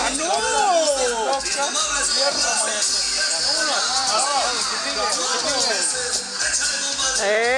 ¡Ah, no! ¿Eh?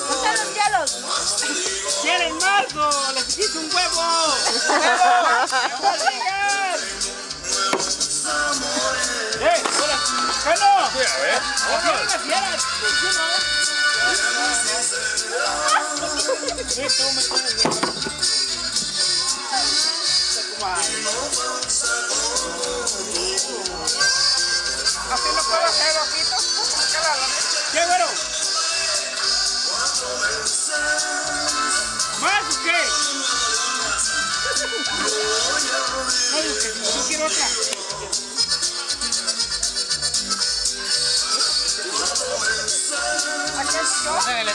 Están los hielos. ¿Quieren más o les quito un huevo? ¡Huevo! ¡No digan! ¡Eh! ¡Hola! ¡Jano! Sí, a ver. ¡Hola! las fieras! ¿Sí, no? Sí, tú me tienes Así ¿Más o qué? No, tú quieres otra. Aquí. Dale,